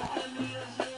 Hallelujah.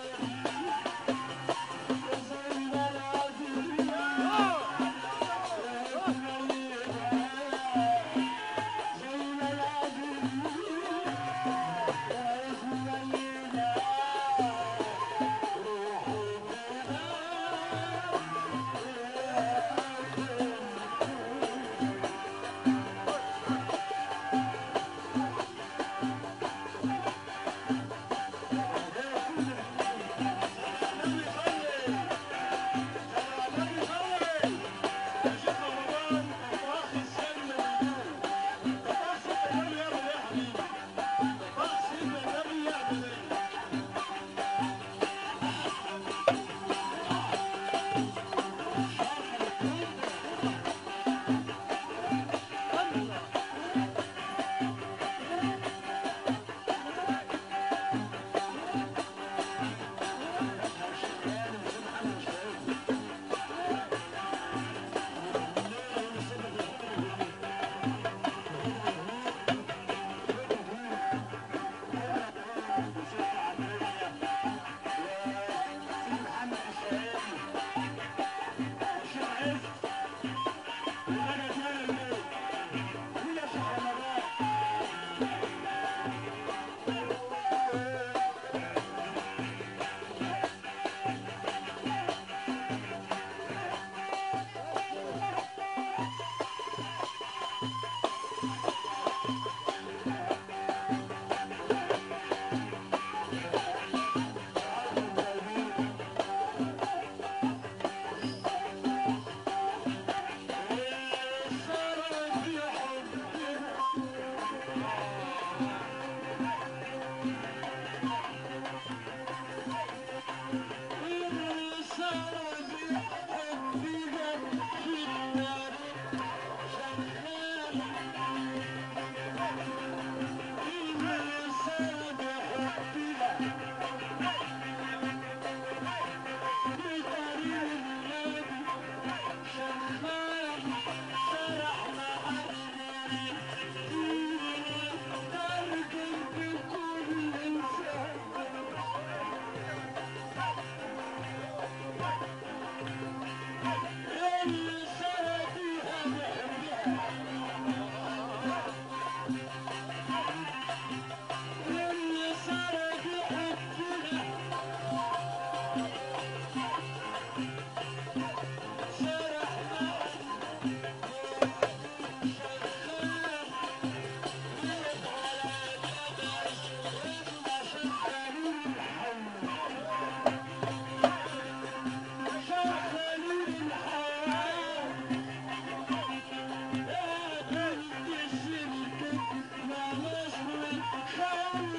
Bye.